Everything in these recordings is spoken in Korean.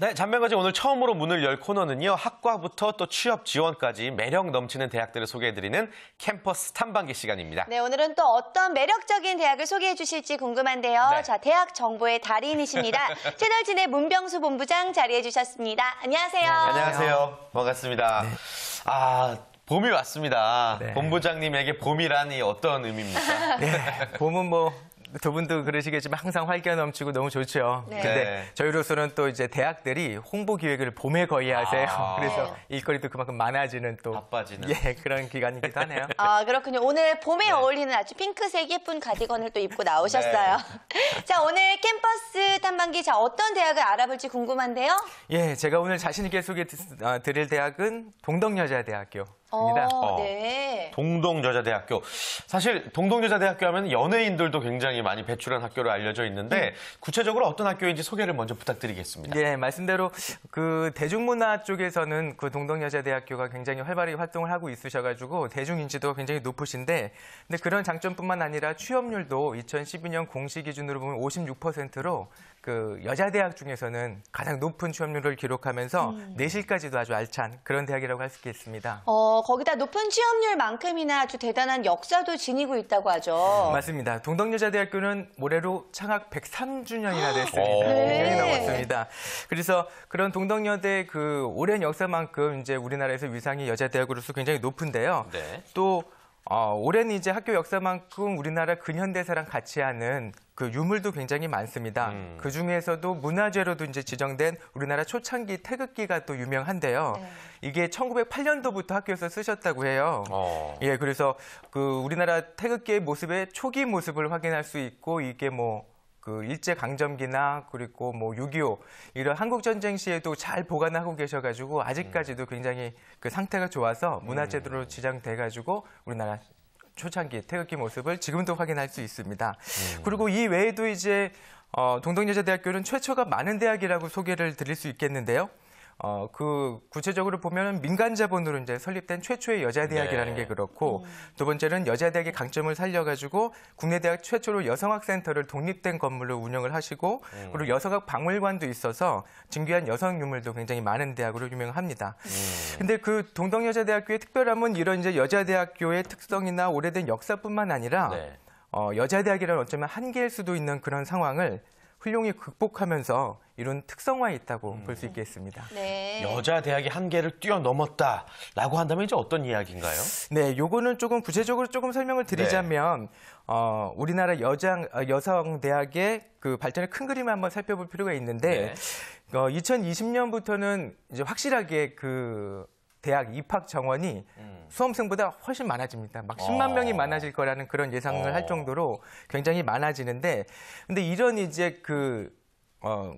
네, 잔명가지 오늘 처음으로 문을 열 코너는요. 학과부터 또 취업 지원까지 매력 넘치는 대학들을 소개해드리는 캠퍼스 탐방기 시간입니다. 네, 오늘은 또 어떤 매력적인 대학을 소개해 주실지 궁금한데요. 네. 자, 대학 정보의 달인이십니다. 채널진의 문병수 본부장 자리해 주셨습니다. 안녕하세요. 안녕하세요. 반갑습니다. 아, 봄이 왔습니다. 네. 본부장님에게 봄이란이 어떤 의미입니까? 네, 봄은 뭐 두 분도 그러시겠지만 항상 활기가 넘치고 너무 좋죠. 네. 근데 네. 저희로서는 또 이제 대학들이 홍보 기획을 봄에 거의 하세요. 아. 그래서 일거리도 그만큼 많아지는 또 바빠지는. 예 그런 기간이기도 하네요. 아, 그렇군요. 오늘 봄에 네. 어울리는 아주 핑크색 예쁜 가디건을 또 입고 나오셨어요. 자, 오늘 캠퍼스 탐방기 자, 어떤 대학을 알아볼지 궁금한데요. 예, 제가 오늘 자신 있게 소개 어, 드릴 대학은 동덕여자대학교 입니다. 어, 어. 네. 동동여자대학교. 사실 동동여자대학교 하면 연예인들도 굉장히 많이 배출한 학교로 알려져 있는데 구체적으로 어떤 학교인지 소개를 먼저 부탁드리겠습니다. 예, 말씀대로 그 대중문화 쪽에서는 그 동덕여자대학교가 굉장히 활발히 활동을 하고 있으셔가지고 대중 인지도가 굉장히 높으신데, 근데 그런 장점뿐만 아니라 취업률도 2012년 공시 기준으로 보면 56%로 그 여자 대학 중에서는 가장 높은 취업률을 기록하면서 내실까지도 아주 알찬 그런 대학이라고 할 수 있겠습니다. 어, 거기다 높은 취업률만큼이나 아주 대단한 역사도 지니고 있다고 하죠. 맞습니다. 동덕여자대학교는 올해로 창학 103주년이나 됐습니다. 오. 굉장히 네. 넘었습니다. 그래서 그런 동덕여대 그 오랜 역사만큼 이제 우리나라에서 위상이 여자대학으로서 굉장히 높은데요. 네. 또 어, 오랜 이제 학교 역사만큼 우리나라 근현대사랑 같이 하는 그 유물도 굉장히 많습니다. 음. 그 중에서도 문화재로도 이제 지정된 우리나라 초창기 태극기가 또 유명한데요. 네. 이게 1908년도부터 학교에서 쓰셨다고 해요. 어. 예, 그래서 그 우리나라 태극기의 모습의 초기 모습을 확인할 수 있고 이게 뭐그 일제 강점기나 그리고 뭐 6.25 이런 한국 전쟁 시에도 잘 보관하고 계셔가지고 아직까지도 굉장히 그 상태가 좋아서 문화재도로 지정돼가지고 우리나라 초창기 태극기 모습을 지금도 확인할 수 있습니다. 그리고 이 외에도 이제 어, 동덕여자대학교는 최초가 많은 대학이라고 소개를 드릴 수 있겠는데요. 어, 그, 구체적으로 보면 민간 자본으로 이제 설립된 최초의 여자 대학이라는 네. 게 그렇고, 두 번째는 여자 대학의 강점을 살려가지고, 국내 대학 최초로 여성학센터를 독립된 건물로 운영을 하시고, 그리고 여성학 박물관도 있어서 증귀한 여성 유물도 굉장히 많은 대학으로 유명합니다. 근데 그 동덕 여자 대학교의 특별함은 이런 이제 여자 대학교의 특성이나 오래된 역사뿐만 아니라, 네. 어, 여자 대학이라는 어쩌면 한계일 수도 있는 그런 상황을 훌륭히 극복하면서 이런 특성화에 있다고 볼 수 있겠습니다. 네. 여자 대학이 한계를 뛰어넘었다라고 한다면 이제 어떤 이야기인가요? 네, 요거는 조금 구체적으로 조금 설명을 드리자면, 어, 우리나라 여장, 어, 여성 대학의 그 발전의 큰 그림을 한번 살펴볼 필요가 있는데, 어, 2020년부터는 이제 확실하게 그 대학 입학 정원이 수험생보다 훨씬 많아집니다. 막 10만 어. 명이 많아질 거라는 그런 예상을 어. 할 정도로 굉장히 많아지는데, 근데 이런 이제 그, 어,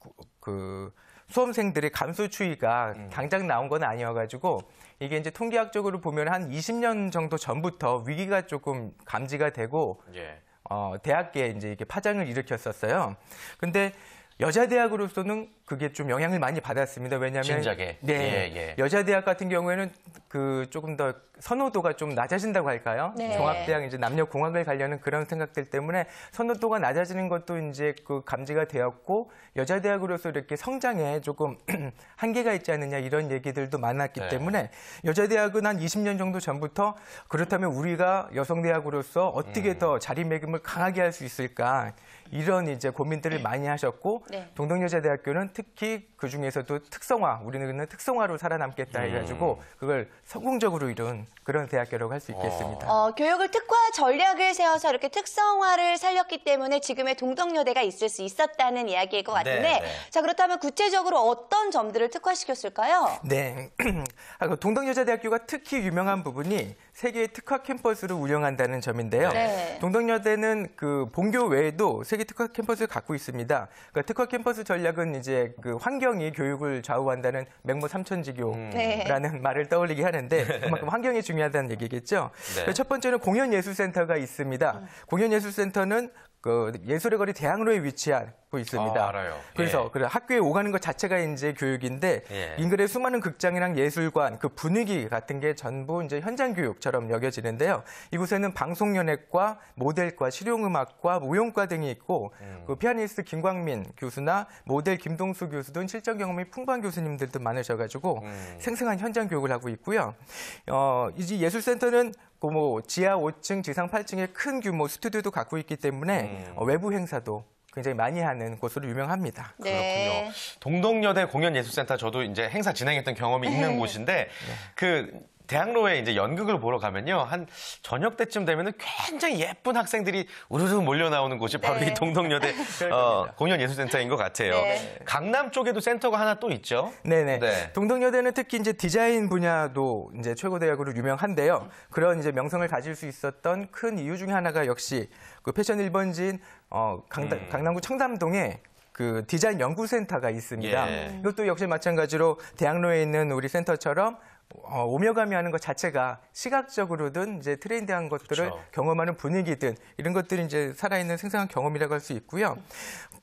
그, 그 수험생들의 감소 추이가 당장 나온 건 아니어가지고 이게 이제 통계학적으로 보면 한 20년 정도 전부터 위기가 조금 감지가 되고 예. 어, 대학계에 이제 이게 파장을 일으켰었어요. 근데 여자 대학으로서는 그게 좀 영향을 많이 받았습니다. 왜냐하면 진작에. 네, 예, 예. 여자 대학 같은 경우에는 그 조금 더 선호도가 좀 낮아진다고 할까요? 네. 종합대학 이제 남녀 공학을 가려는 그런 생각들 때문에 선호도가 낮아지는 것도 이제 그 감지가 되었고 여자 대학으로서 이렇게 성장에 조금 한계가 있지 않느냐 이런 얘기들도 많았기 네. 때문에 여자 대학은 한 20년 정도 전부터 그렇다면 우리가 여성 대학으로서 어떻게 음. 더 자리매김을 강하게 할 수 있을까 이런 이제 고민들을 많이 하셨고 네. 동덕여자대학교는 특히 그 중에서도 특성화 우리는 특성화로 살아남겠다 해가지고 그걸 성공적으로 이룬 그런 대학교라고 할 수 있겠습니다. 어, 교육을 특화 전략을 세워서 이렇게 특성화를 살렸기 때문에 지금의 동덕여대가 있을 수 있었다는 이야기일 것 같은데, 네, 네. 자 그렇다면 구체적으로 어떤 점들을 특화시켰을까요? 네. 아, 그 동덕여자대학교가 특히 유명한 부분이 세계의 특화 캠퍼스를 운영한다는 점인데요. 네. 동덕여대는 그 본교 외에도 세계 특화 캠퍼스를 갖고 있습니다. 그러니까 특화 캠퍼스 전략은 이제 그 환경이 교육을 좌우한다는 맹모 삼천지교라는 네. 말을 떠올리게 하는데 그만큼 환경이 중요하다는 얘기겠죠. 네. 첫 번째는 공연 예술 공연예술센터가 있습니다. 공연예술센터는 그 예술의 거리 대학로에 위치하고 있습니다. 아, 알아요. 그래서 예. 그 학교에 오가는 것 자체가 이제 교육인데 예. 인근의 수많은 극장이랑 예술관 그 분위기 같은 게 전부 이제 현장 교육처럼 여겨지는데요. 이곳에는 방송연예과, 모델과, 실용음악과, 무용과 등이 있고 음. 그 피아니스트 김광민 교수나 모델 김동수 교수 등 실전 경험이 풍부한 교수님들도 많으셔가지고 음. 생생한 현장 교육을 하고 있고요. 어, 이제 예술센터는 그뭐 지하 5층, 지상 8층의 큰 규모 스튜디오도 갖고 있기 때문에 음. 어, 외부 행사도 굉장히 많이 하는 곳으로 유명합니다. 네. 그렇군요. 동덕여대 공연예술센터 저도 이제 행사 진행했던 경험이 있는 곳인데 그 대학로에 이제 연극을 보러 가면요 한 저녁 때쯤 되면은 굉장히 예쁜 학생들이 우르르 몰려 나오는 곳이 바로 네. 이 동덕여대 어, 공연예술센터인 것 같아요. 네. 강남 쪽에도 센터가 하나 또 있죠. 네네. 네. 동덕여대는 특히 이제 디자인 분야도 이제 최고 대학으로 유명한데요. 그런 이제 명성을 가질 수 있었던 큰 이유 중에 하나가 역시 그 패션 1번지인 어, 강다- 음. 강남구 청담동에 그 디자인 연구센터가 있습니다. 예. 이것도 역시 마찬가지로 대학로에 있는 우리 센터처럼 어, 오며 가며 하는 것 자체가 시각적으로든 이제 트렌디한 것들을 그렇죠. 경험하는 분위기든 이런 것들이 이제 살아있는 생생한 경험이라고 할 수 있고요.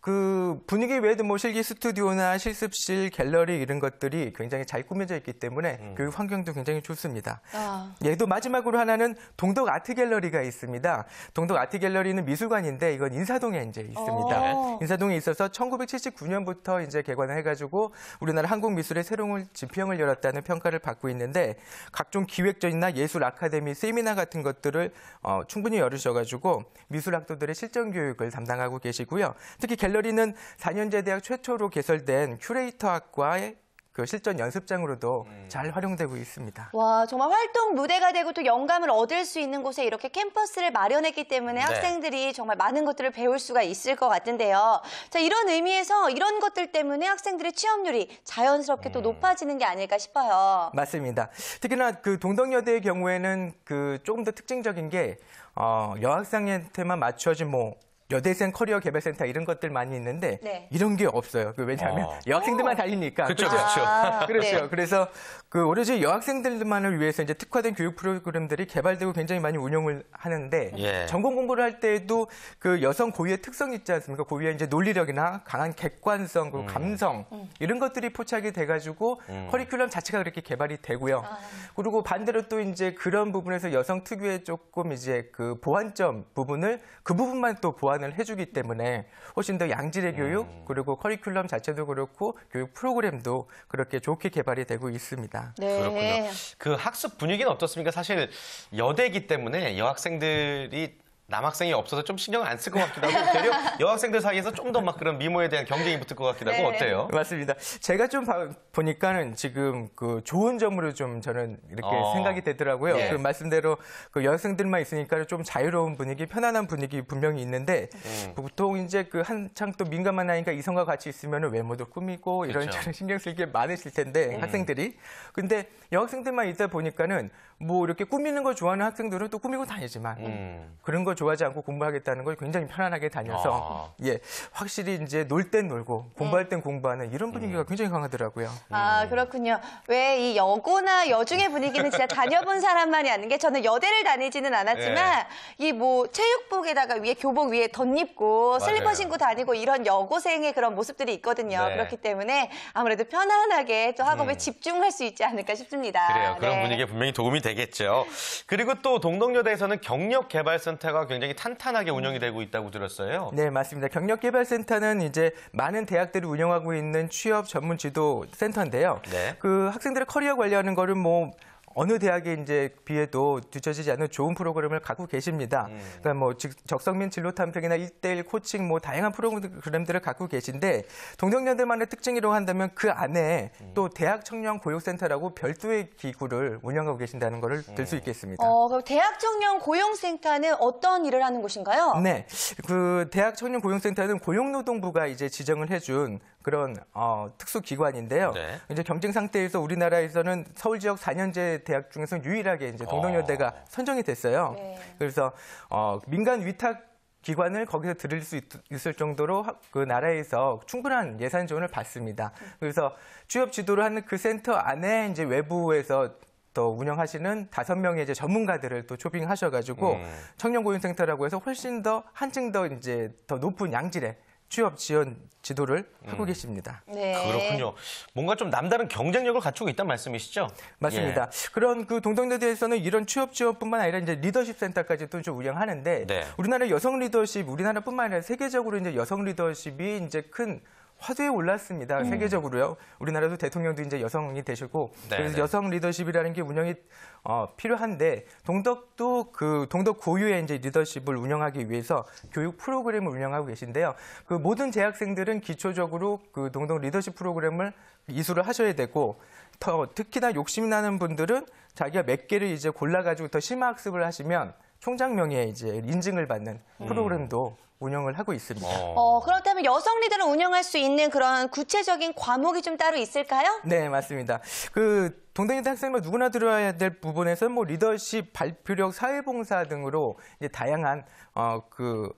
그 분위기 외에도 뭐 실기 스튜디오나 실습실, 갤러리 이런 것들이 굉장히 잘 꾸며져 있기 때문에 음. 교육 환경도 굉장히 좋습니다. 아. 얘도 마지막으로 하나는 동덕 아트 갤러리가 있습니다. 동덕 아트 갤러리는 미술관인데 이건 인사동에 이제 있습니다. 오. 인사동에 있어서 1979년부터 이제 개관을 해가지고 우리나라 한국 미술의 새로운 지평을 열었다는 평가를 받고 있는 데 각종 기획전이나 예술 아카데미, 세미나 같은 것들을 어, 충분히 열으셔가지고 미술 학도들의 실전 교육을 담당하고 계시고요. 특히 갤러리는 4년제 대학 최초로 개설된 큐레이터학과의 그 실전 연습장으로도 잘 활용되고 있습니다. 와, 정말 활동 무대가 되고 또 영감을 얻을 수 있는 곳에 이렇게 캠퍼스를 마련했기 때문에 네. 학생들이 정말 많은 것들을 배울 수가 있을 것 같은데요. 자, 이런 의미에서 이런 것들 때문에 학생들의 취업률이 자연스럽게 음. 또 높아지는 게 아닐까 싶어요. 맞습니다. 특히나 그 동덕여대의 경우에는 그 조금 더 특징적인 게 어, 여학생한테만 맞춰진 뭐 여대생 커리어 개발센터 이런 것들 많이 있는데 네. 이런 게 없어요. 그 왜냐하면 어. 여학생들만 달리니까. 그렇죠, 그죠? 그렇죠. 아, 그렇죠. 네. 그래서 그 오로지 여학생들만을 위해서 이제 특화된 교육 프로그램들이 개발되고 굉장히 많이 운영을 하는데 예. 전공 공부를 할 때에도 그 여성 고유의 특성 있지 않습니까? 고유의 이제 논리력이나 강한 객관성, 음. 그리고 감성 이런 것들이 포착이 돼가지고 커리큘럼 자체가 그렇게 개발이 되고요. 아. 그리고 반대로 또 이제 그런 부분에서 여성 특유의 조금 이제 그 보완점 부분을 그 부분만 또 보완 을 해주기 때문에 훨씬 더 양질의 교육 그리고 커리큘럼 자체도 그렇고 교육 프로그램도 그렇게 좋게 개발이 되고 있습니다. 네. 그렇군요. 그 학습 분위기는 어떻습니까? 사실 여대이기 때문에 여학생들이 남학생이 없어서 좀 신경 안 쓸 것 같기도 하고 되려 여학생들 사이에서 좀 더 막 그런 미모에 대한 경쟁이 붙을 것 같기도 하고 네. 어때요? 맞습니다. 제가 좀 봐- 보니까는 지금 그 좋은 점으로 좀 저는 이렇게 어. 생각이 되더라고요. 예. 그 말씀대로 그 여학생들만 있으니까 좀 자유로운 분위기, 편안한 분위기 분명히 있는데 음. 보통 이제 그 한창 또 민감한 나이니까 이성과 같이 있으면 외모도 꾸미고 그렇죠. 이런저런 신경 쓸 게 많으실 텐데 음. 학생들이. 근데 여학생들만 있다 보니까는 뭐 이렇게 꾸미는 걸 좋아하는 학생들은 또 꾸미고 다니지만 음. 그런 거 좋아하지 않고 공부하겠다는 걸 굉장히 편안하게 다녀서 아. 예 확실히 이제 놀 땐 놀고 공부할 땐 공부하는 이런 분위기가 음. 굉장히 강하더라고요. 아, 그렇군요. 왜 이 여고나 여중의 분위기는 진짜 다녀본 사람만이 아는 게 저는 여대를 다니지는 않았지만 이뭐 체육복에다가 위에 교복 위에 덧입고 슬리퍼. 신고 다니고 이런 여고생의 그런 모습들이 있거든요. 네. 그렇기 때문에 아무래도 편안하게 또 학업에 집중할 수 있지 않을까 싶습니다. 음. 그래요. 그런 네. 분위기에 분명히 도움이 되겠죠. 그리고 또 동덕여대에서는 경력개발센터가 굉장히 탄탄하게 운영이 되고 있다고 들었어요. 네, 맞습니다. 경력개발센터는 이제 많은 대학들이 운영하고 있는 취업 전문 지도 센터인데요. 네. 그 학생들의 커리어 관리하는 거를 뭐 어느 대학에 이제 비해도 뒤처지지 않는 좋은 프로그램을 갖고 계십니다. 음. 그러니까 뭐 즉- 적성민 진로 탐색이나 1대1 코칭 뭐 다양한 프로그램들을 갖고 계신데 동덕여대만의 특징이라고 한다면 그 안에 음. 또 대학 청년 고용센터라고 별도의 기구를 운영하고 계신다는 것을 들 음. 수 있겠습니다. 어, 그럼 대학 청년 고용센터는 어떤 일을 하는 곳인가요? 네, 그 대학 청년 고용센터는 고용노동부가 이제 지정을 해준 그런 어, 특수 기관인데요. 네. 이제 경쟁 상태에서 우리나라에서는 서울 지역 4년제 대학 중에서 유일하게 이제 동덕여대가 어. 선정이 됐어요. 네. 그래서 어, 민간 위탁 기관을 거기서 들을 수 있, 을 정도로 하- 그 나라에서 충분한 예산 지원을 받습니다. 그래서 취업 지도를 하는 그 센터 안에 이제 외부에서 더 운영하시는 다섯 명의 이제 전문가들을 또 초빙하셔가지고 음. 청년 고용센터라고 해서 훨씬 더 한층 더 이제 더 높은 양질의 취업 지원 지도를 하고 음. 계십니다. 네. 그렇군요. 뭔가 좀 남다른 경쟁력을 갖추고 있다는 말씀이시죠? 맞습니다. 예. 그런 그 동덕여대에서는 이런 취업 지원뿐만 아니라 이제 리더십 센터까지도 좀 운영하는데 네. 우리나라 여성 리더십 우리나라뿐만 아니라 세계적으로 이제 여성 리더십이 이제 큰 화두에 올랐습니다. 음. 세계적으로요. 우리나라도 대통령도 이제 여성이 되시고 네, 그래서 네. 여성 리더십이라는 게 운영이 어, 필요한데 동덕도 그 동덕 고유의 이제 리더십을 운영하기 위해서 교육 프로그램을 운영하고 계신데요. 그 모든 재학생들은 기초적으로 그 동덕 리더십 프로그램을 이수를 하셔야 되고 더 특히나 욕심 나는 분들은 자기가 몇 개를 이제 골라 가지고 더 심화 학습을 하시면 총장명에 이제 인증을 받는 프로그램도 운영을 하고 있습니다. 어. 어, 그렇다면 여성 리더를 운영할 수 있는 그런 구체적인 과목이 좀 따로 있을까요? 네, 맞습니다. 그 동덕여대 학생만 누구나 들어야 될 부분에서 뭐 리더십, 발표력, 사회봉사 등으로 이제 다양한 어그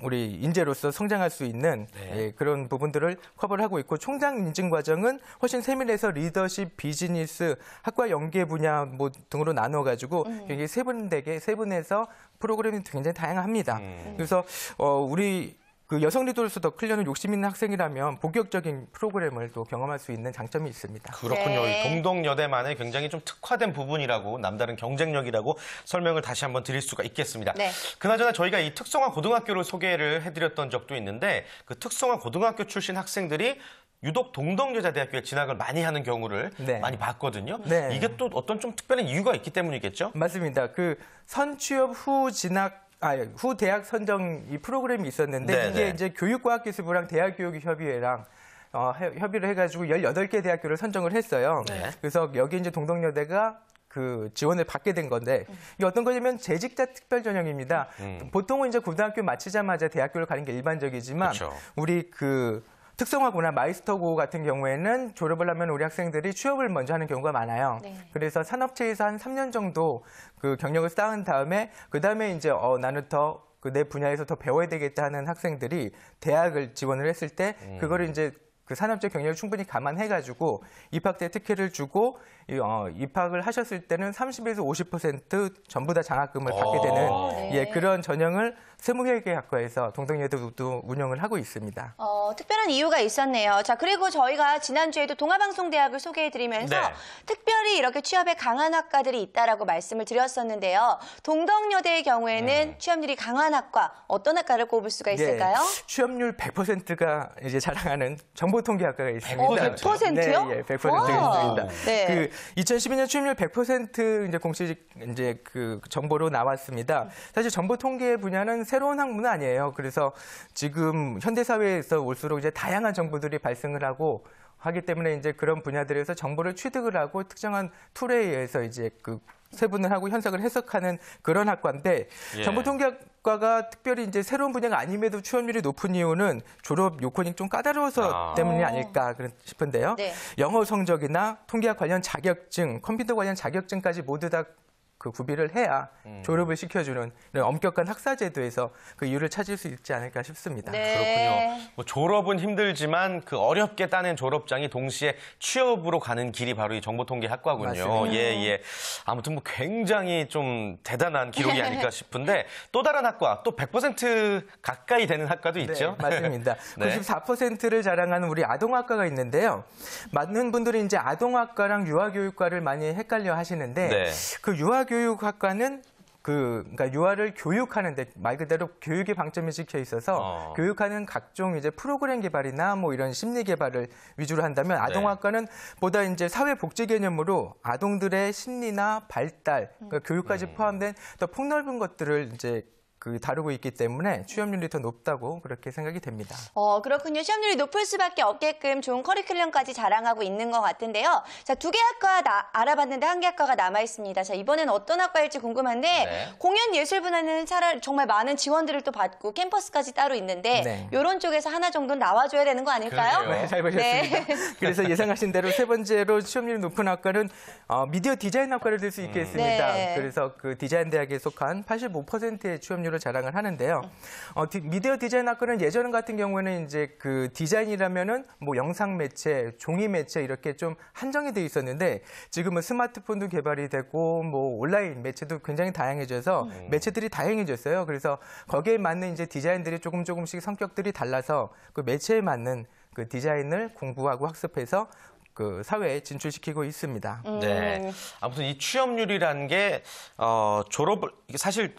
우리 인재로서 성장할 수 있는 네. 예, 그런 부분들을 커버를 하고 있고 총장 인증 과정은 훨씬 세밀해서 리더십, 비즈니스, 학과 연계 분야 뭐 등으로 나눠 가지고 굉장히 세분되게 세분해서 프로그램이 굉장히 다양합니다. 그래서 어 우리 그 여성 리더로서 더 클려는 욕심 있는 학생이라면 본격적인 프로그램을 또 경험할 수 있는 장점이 있습니다. 그렇군요. 네. 이 동덕여대만의 굉장히 좀 특화된 부분이라고 남다른 경쟁력이라고 설명을 다시 한번 드릴 수가 있겠습니다. 네. 그나저나 저희가 이 특성화 고등학교를 소개를 해드렸던 적도 있는데 그 특성화 고등학교 출신 학생들이 유독 동덕여자대학교에 진학을 많이 하는 경우를 네. 많이 봤거든요. 네. 이게 또 어떤 좀 특별한 이유가 있기 때문이겠죠? 맞습니다. 그 선취업 후 진학 아, 후 대학 선정 이 프로그램이 있었는데 네, 이게 네. 이제 교육과학기술부랑 대학교육협의회랑 어, 해- 협의를 해가지고 18개 대학교를 선정을 했어요. 네. 그래서 여기 이제 동덕여대가 그 지원을 받게 된 건데 이게 어떤 거냐면 재직자 특별 전형입니다. 음. 보통은 이제 고등학교 마치자마자 대학교를 가는 게 일반적이지만 그렇죠. 우리 그 특성화고나 마이스터고 같은 경우에는 졸업을 하면 우리 학생들이 취업을 먼저 하는 경우가 많아요. 네. 그래서 산업체에서 한 3년 정도 그 경력을 쌓은 다음에 그 다음에 이제 어 나는 더 그 내 분야에서 더 배워야 되겠다 하는 학생들이 대학을 지원을 했을 때 그거를 이제 그 산업적 경력을 충분히 감안해가지고 입학 때 특혜를 주고 입학을 하셨을 때는 30에서 50% 전부 다 장학금을 받게 되는 오, 네. 예 그런 전형을 세무회계학과에서 동덕여대도 운영을 하고 있습니다. 어, 특별한 이유가 있었네요. 자, 그리고 저희가 지난주에도 동아방송대학을 소개해드리면서 네. 특별히 이렇게 취업에 강한 학과들이 있다라고 말씀을 드렸었는데요. 동덕여대의 경우에는 취업률이 강한 학과, 어떤 학과를 꼽을 수가 있을까요? 예, 취업률 100%가 이제 자랑하는 정보통계학과가 있습니다. 어, 100%요? 네, 예, 100%가 와. 있습니다. 네. 그 2012년 취업률 100% 이제 공식 이제 그 정보로 나왔습니다. 사실 정보 통계 분야는 새로운 학문은 아니에요. 그래서 지금 현대 사회에서 올수록 이제 다양한 정보들이 발생을 하고 하기 때문에 이제 그런 분야들에서 정보를 취득을 하고 특정한 툴에 의해서 이제 그 세분을 하고 현상을 해석하는 그런 학과인데 예. 정보통계학과가 특별히 이제 새로운 분야가 아님에도 취업률이 높은 이유는 졸업 요건이 좀 까다로워서 아. 때문이 아닐까 싶은데요. 네. 영어 성적이나 통계학 관련 자격증, 컴퓨터 관련 자격증까지 모두 다 그 구비를 해야 음. 졸업을 시켜주는 이런 엄격한 학사 제도에서 그 이유를 찾을 수 있지 않을까 싶습니다. 네. 그렇군요. 뭐 졸업은 힘들지만 그 어렵게 따낸 졸업장이 동시에 취업으로 가는 길이 바로 이 정보통계학과군요. 맞습니다. 예, 예. 아무튼 뭐 굉장히 좀 대단한 기록이 아닐까 싶은데 또 다른 학과, 또 100% 가까이 되는 학과도 있죠. 네, 맞습니다. 네. 94%를 자랑하는 우리 아동학과가 있는데요. 많은 분들이 이제 아동학과랑 유아교육과를 많이 헷갈려 하시는데 네. 그 유아교육 학과는 그, 그러니까 유아를 교육하는데 말 그대로 교육의 방점이 찍혀 있어서 어. 교육하는 각종 이제 프로그램 개발이나 뭐 이런 심리 개발을 위주로 한다면 아동학과는 보다 이제 사회 복지 개념으로 아동들의 심리나 발달, 그러니까 교육까지 포함된 더 폭넓은 것들을 이제 그 다루고 있기 때문에 취업률이 더 높다고 그렇게 생각이 됩니다. 어, 그렇군요. 시험률이 높을 수밖에 없게끔 좋은 커리큘럼까지 자랑하고 있는 것 같은데요. 자, 두 개 학과 나- 알아봤는데 한 개 학과가 남아 있습니다. 자, 이번엔 어떤 학과일지 궁금한데 네. 공연 예술 분야는 차라리 정말 많은 지원들을 또 받고 캠퍼스까지 따로 있는데 네. 이런 쪽에서 하나 정도는 나와줘야 되는 거 아닐까요? 그러게요. 네, 잘 보셨습니다. 그래서 예상하신 대로 세 번째로 취업률이 높은 학과는 어, 미디어 디자인 학과를 들 수 있겠습니다. 네. 그래서 그 디자인 대학에 속한 85%의 취업률 을 취업률을 자랑을 하는데요. 어, 디- 미디어 디자인 학과는 예전 같은 경우에는 이제 그 디자인이라면은 뭐 영상 매체, 종이 매체 이렇게 좀 한정이 돼 있었는데 지금은 스마트폰도 개발이 되고 뭐 온라인 매체도 굉장히 다양해져서 매체들이 다양해졌어요. 그래서 거기에 맞는 이제 디자인들이 조금 조금씩 성격들이 달라서 그 매체에 맞는 그 디자인을 공부하고 학습해서 그 사회에 진출시키고 있습니다. 네. 아무튼 이 취업률이라는 게 어, 졸업을 사실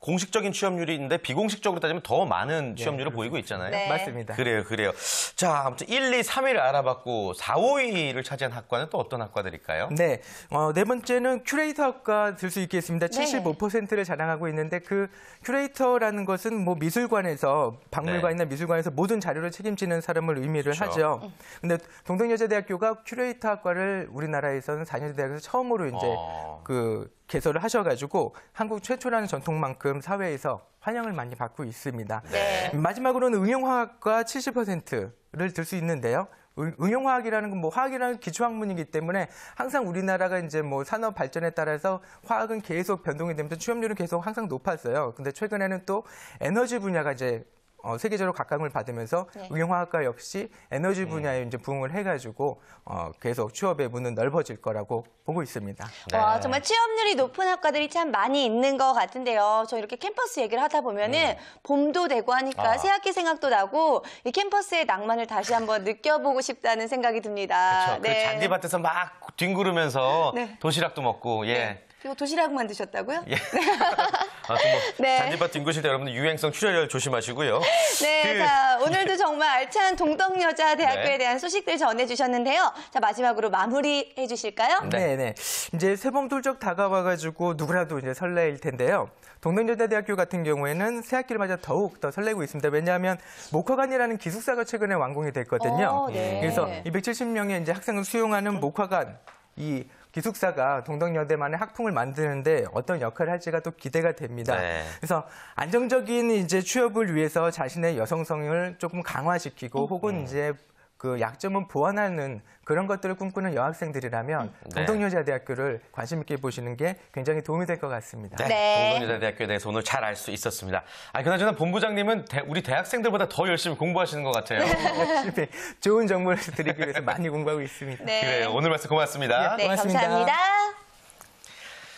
공식적인 취업률인데 비공식적으로 따지면 더 많은 취업률을 보이고 있잖아요. 네. 맞습니다. 그래요, 그래요. 자, 아무튼 1, 2, 3위를 알아봤고 4, 5위를 차지한 학과는 또 어떤 학과들일까요? 네, 어, 네 번째는 큐레이터 학과 들 수 있겠습니다. 네. 75%를 자랑하고 있는데 그 큐레이터라는 것은 뭐 미술관에서 박물관이나 미술관에서 모든 자료를 책임지는 사람을 의미를 네. 그렇죠. 하죠. 근데 동덕여자대학교가 큐레이터 학과를 우리나라에서는 4년제 대학에서 처음으로 이제 어. 그 개설을 하셔가지고 한국 최초라는 전통만큼 사회에서 환영을 많이 받고 있습니다. 네. 마지막으로는 응용화학과 70%를 들 수 있는데요. 응- 응용화학이라는 건 뭐 화학이라는 기초학문이기 때문에 항상 우리나라가 이제 뭐 산업 발전에 따라서 화학은 계속 변동이 되면서 취업률은 계속 항상 높았어요. 근데 최근에는 또 에너지 분야가 이제 어, 세계적으로 각광을 받으면서 네. 응용화학과 역시 에너지 분야에 이제 부응을 해가지고 어, 계속 취업의 문은 넓어질 거라고 보고 있습니다. 네. 와, 정말 취업률이 높은 학과들이 참 많이 있는 것 같은데요. 저 이렇게 캠퍼스 얘기를 하다 보면은 봄도 되고 하니까 음. 아. 새학기 생각도 나고 이 캠퍼스의 낭만을 다시 한번 느껴보고 싶다는 생각이 듭니다. 그렇죠. 그 잔디밭에서 막 뒹구르면서 네. 도시락도 먹고 예. 네. 그리고 도시락 만드셨다고요? 예. 아무튼 뭐 네. 잔디밭 뒹구실 때 여러분들 유행성 출혈 조심하시고요. 네, 그- 자, 오늘도 정말 알찬 동덕여자대학교에 네. 대한 소식들 전해주셨는데요. 자, 마지막으로 마무리해 주실까요? 네. 네, 네. 이제 새봄 뚫쩍 다가와가지고 누구라도 이제 설레일 텐데요. 동명여자대학교 같은 경우에는 새학기를 맞아 더욱 더 설레고 있습니다. 왜냐하면 목화관이라는 기숙사가 최근에 완공이 됐거든요. 어, 네. 그래서 270명의 이제 학생을 수용하는 목화관 이 기숙사가 동덕여대만의 학풍을 만드는데 어떤 역할을 할지가 또 기대가 됩니다. 네. 그래서 안정적인 이제 취업을 위해서 자신의 여성성을 조금 강화시키고 혹은 이제 그 약점은 보완하는 그런 것들을 꿈꾸는 여학생들이라면 네. 동덕여자대학교를 관심 있게 보시는 게 굉장히 도움이 될 것 같습니다. 네, 네. 동덕여자대학교에 대해서 오늘 잘 알 수 있었습니다. 아, 그나저나 본부장님은 대- 우리 대학생들보다 더 열심히 공부하시는 것 같아요. 열심히 좋은 정보를 드리기 위해서 많이 공부하고 있습니다. 네. 그래요. 오늘 말씀 고맙습니다. 네, 고맙습니다. 감사합니다.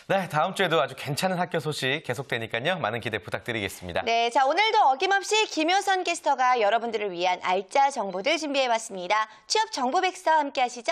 네, 다음 주에도 아주 괜찮은 학교 소식 계속되니까요. 많은 기대 부탁드리겠습니다. 네, 자, 오늘도 어김없이 김효선 캐스터가 여러분들을 위한 알짜 정보들 준비해봤습니다. 취업 정보 백서 함께 하시죠.